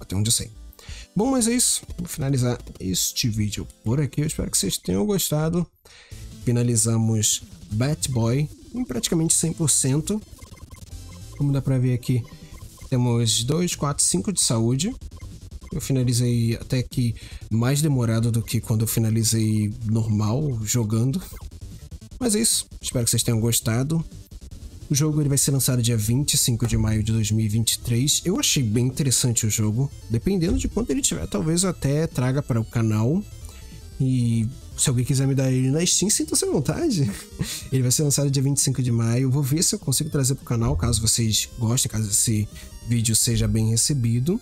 Até onde eu sei. Bom, mas é isso. Vou finalizar este vídeo por aqui. Eu espero que vocês tenham gostado finalizamos Batboy em praticamente 100%. Como dá pra ver aqui, temos 2, 4, 5 de saúde. Eu finalizei até que mais demorado do que quando eu finalizei normal, jogando. Mas é isso, espero que vocês tenham gostado. O jogo ele vai ser lançado dia 25 de maio de 2023. Eu achei bem interessante o jogo. Dependendo de quanto ele tiver, talvez eu até traga para o canal. E se alguém quiser me dar ele na Steam, sinta-se à vontade. Ele vai ser lançado dia 25 de maio. Vou ver se eu consigo trazer pro canal, caso vocês gostem, caso esse vídeo seja bem recebido.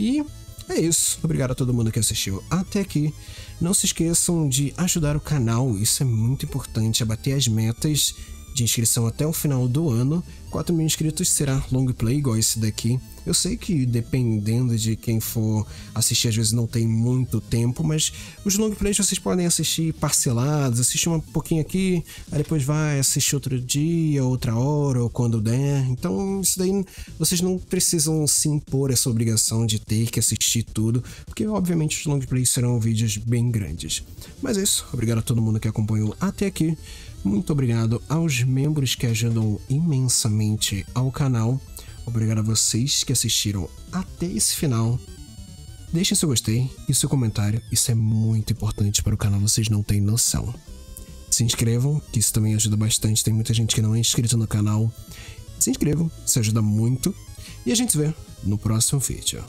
E é isso. Obrigado a todo mundo que assistiu até aqui. Não se esqueçam de ajudar o canal, isso é muito importante, a bater as metas de inscrição até o final do ano. 4 mil inscritos será long play igual esse daqui. Eu sei que dependendo de quem for assistir, às vezes não tem muito tempo, mas os long plays vocês podem assistir parcelados, assistir um pouquinho aqui, aí depois vai assistir outro dia, outra hora, ou quando der. Então, isso daí vocês não precisam se impor essa obrigação de ter que assistir tudo, porque obviamente os long plays serão vídeos bem grandes. Mas é isso, obrigado a todo mundo que acompanhou até aqui. Muito obrigado aos membros que ajudam imensamente ao canal. Obrigado a vocês que assistiram até esse final. Deixem seu gostei e seu comentário, isso é muito importante para o canal, vocês não têm noção. Se inscrevam, que isso também ajuda bastante, tem muita gente que não é inscrito no canal. Se inscrevam, isso ajuda muito. E a gente se vê no próximo vídeo.